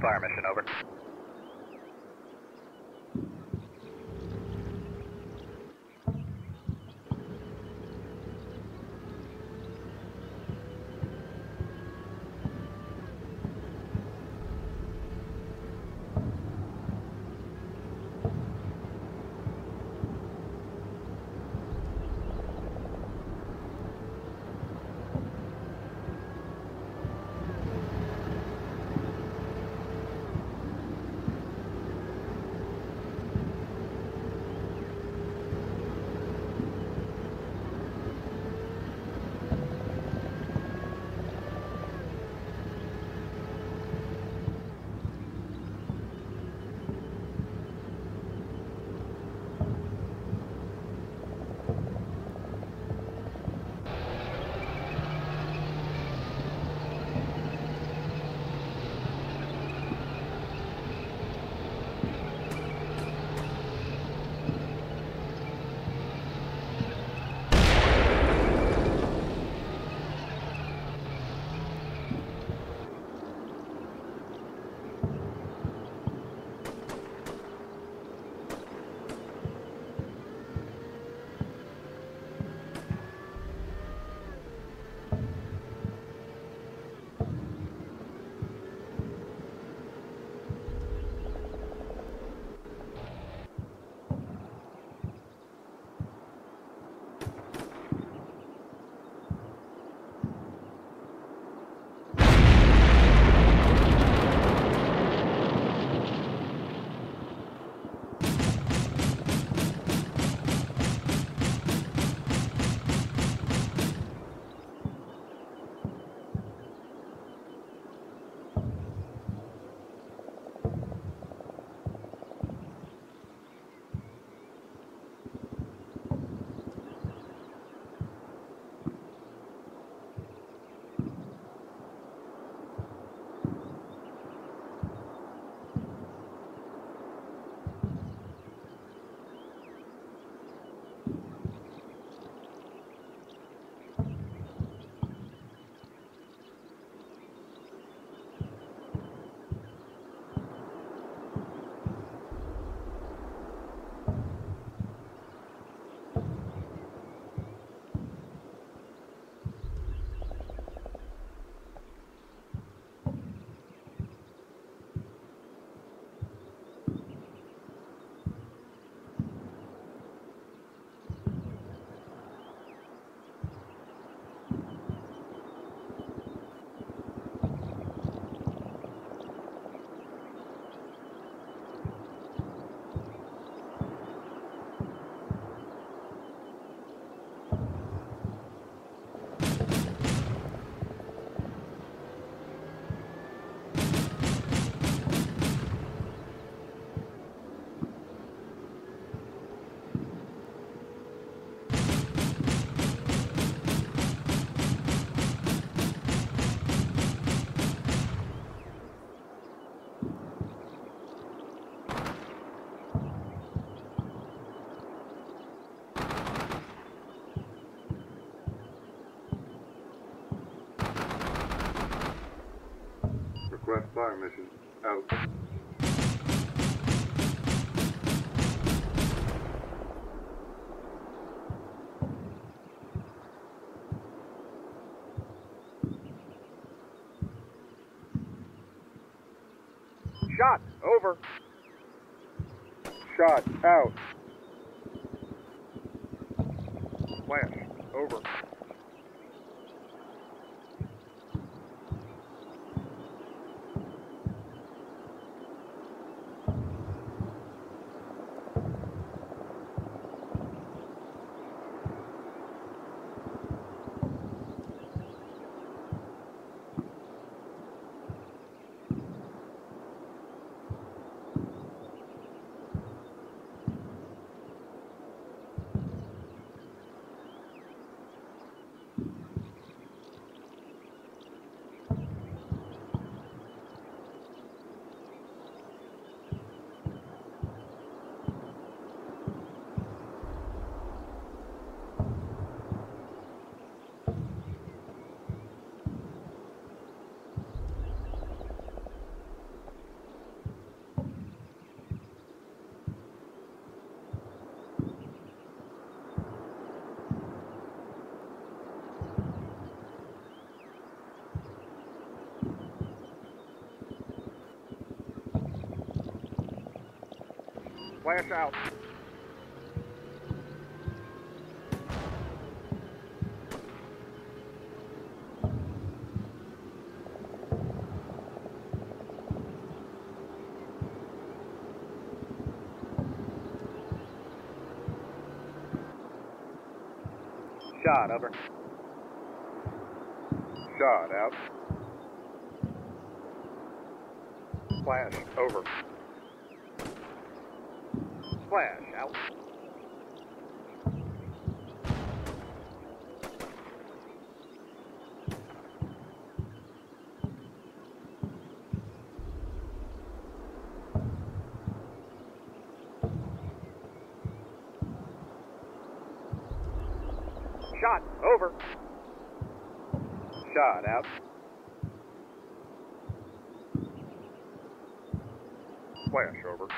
Fire mission, over. Over. Shot, out. Flash out. Shot, over. Shot, out. Flash, over. Flash, out. Shot, over. Shot, out. Flash, over.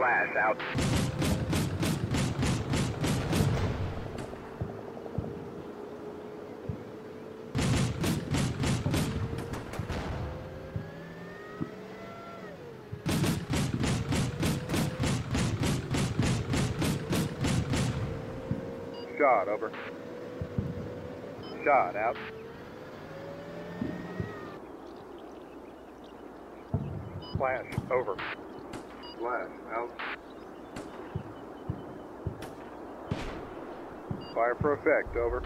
Flash, out. Shot, over. Shot, out. Flash, over. Flash, out. Fire for effect, over.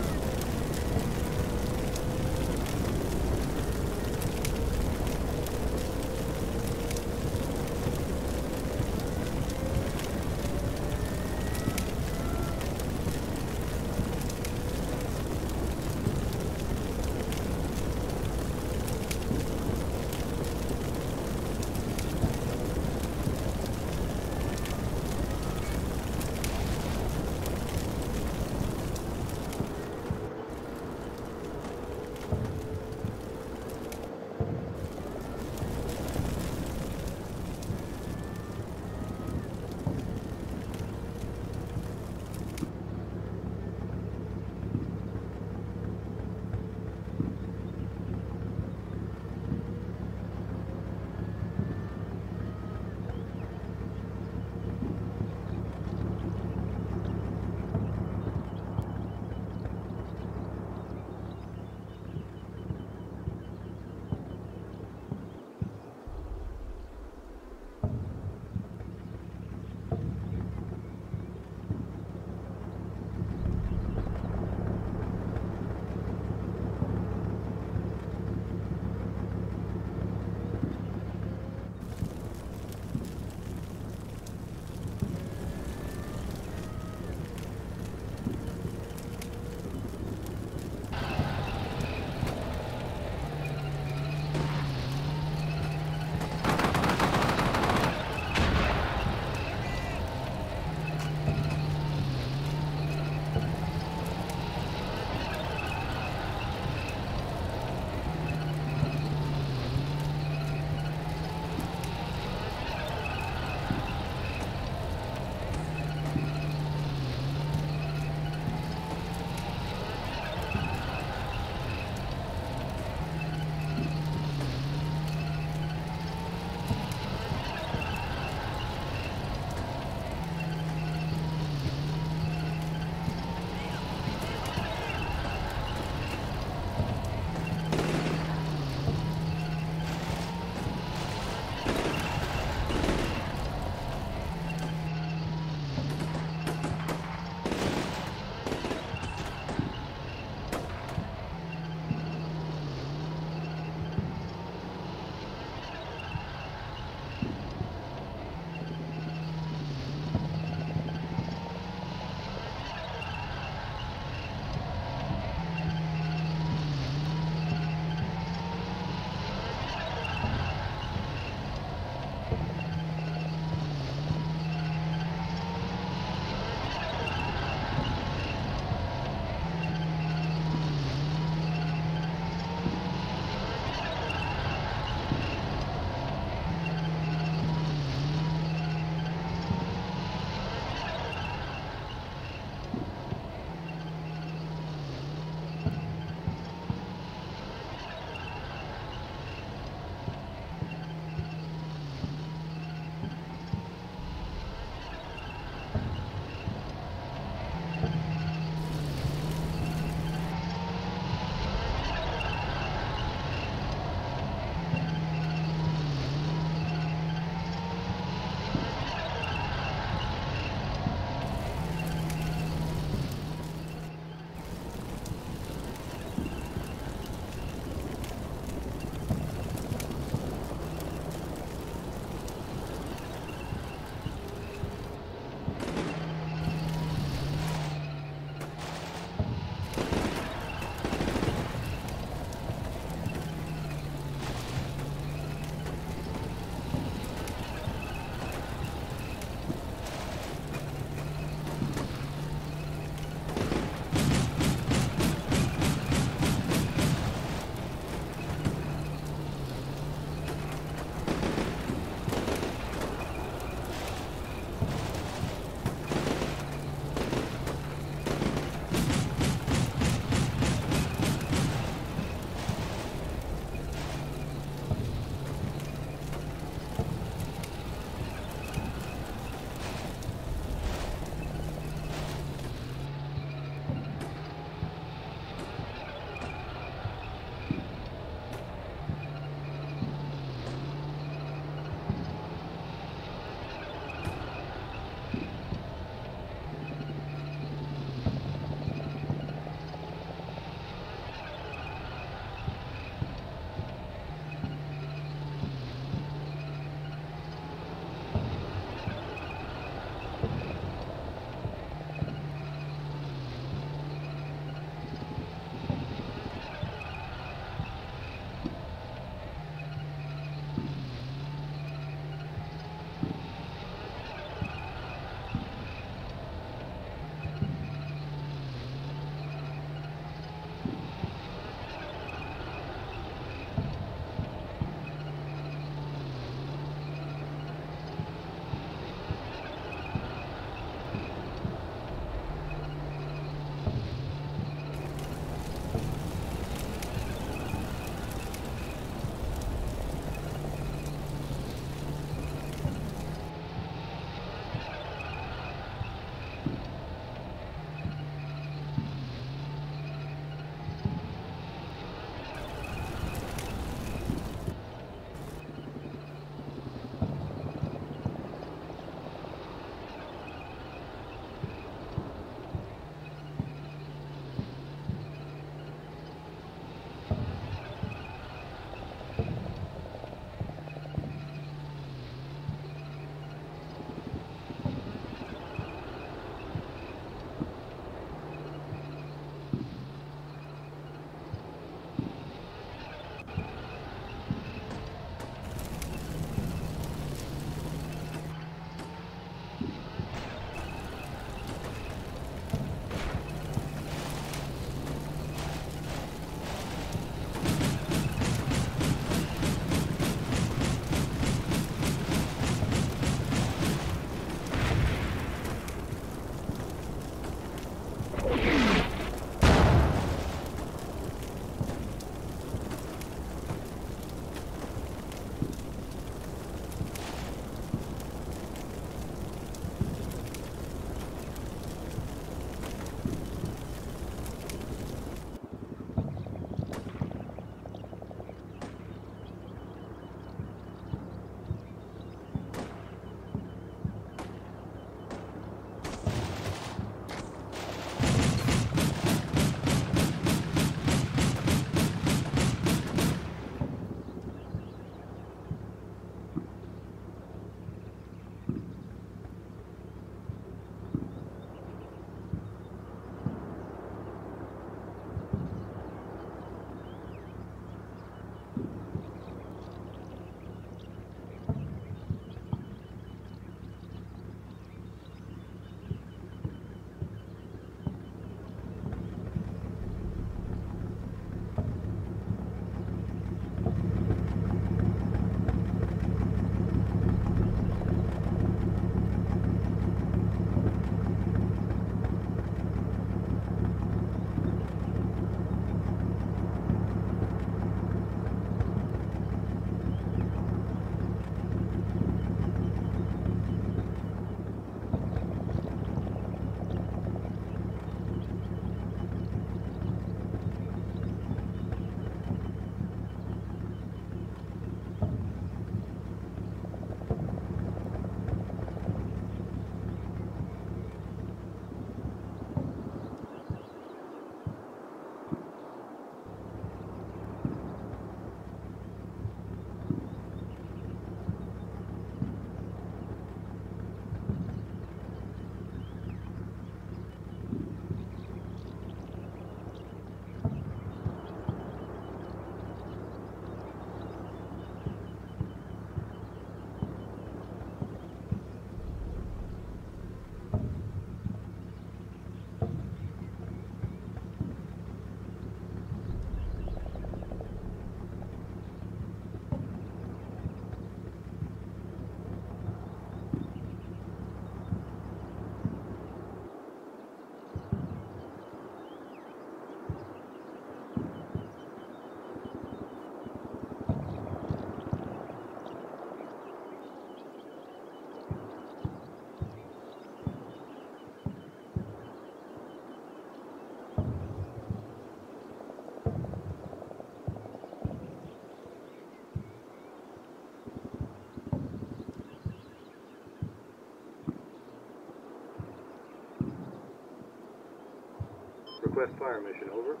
Request fire mission, over.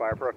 Fire for